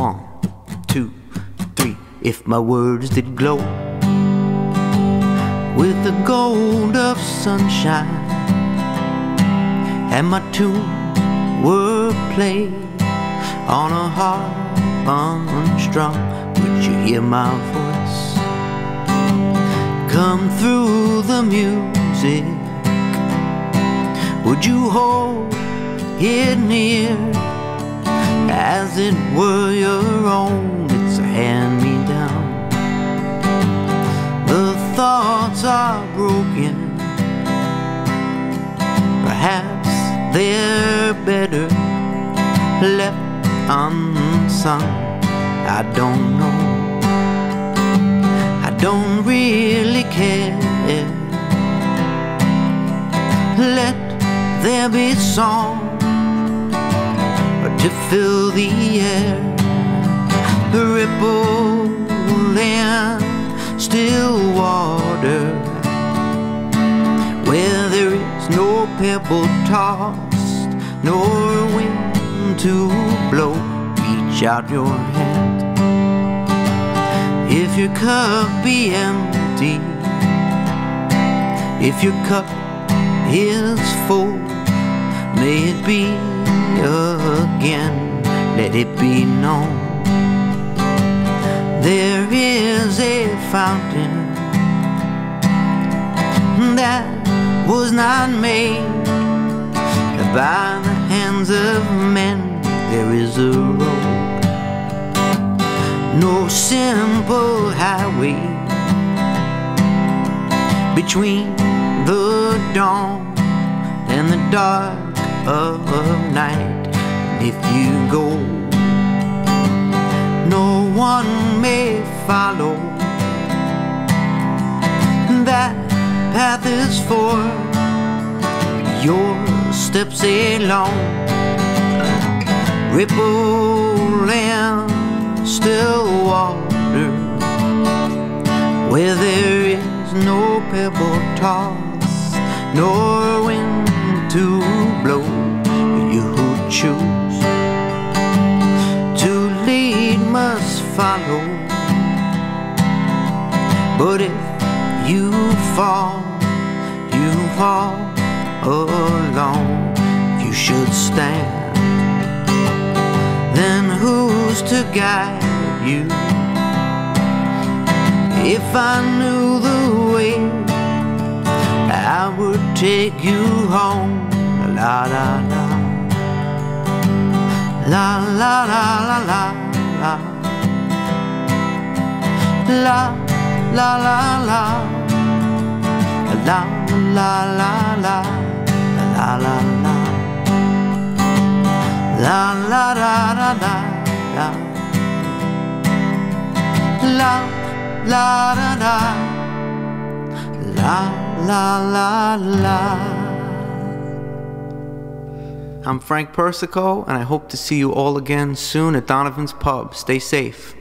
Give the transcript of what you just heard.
One, two, three. If my words did glow with the gold of sunshine, and my tune were played on a harp unstrung, would you hear my voice come through the music? Would you hold it near as it were your own? It's a hand me down. The thoughts are broken. Perhaps they're better left unsung. I don't know. I don't really care. Let there be song to fill the air, the ripple in still water, where there is no pebble tossed, nor wind to blow. Reach out your hand. If your cup be empty, if your cup is full, may it be again, let it be known. There is a fountain that was not made by the hands of men. There is a road, no simple highway between the dawn and the dark of night. If you go, no one may follow. That path is for your steps alone. Ripple and still water, where there is no pebble tossed, nor wind to blow. You choose follow. But if you fall, you fall alone. You should stand, then who's to guide you? If I knew the way, I would take you home. La la. La la la la la la. La la la la. La la la la. La la la. La la la la la. La la la la. La la la la. I'm Frank Persico, and I hope to see you all again soon at Donovan's Pub. Stay safe.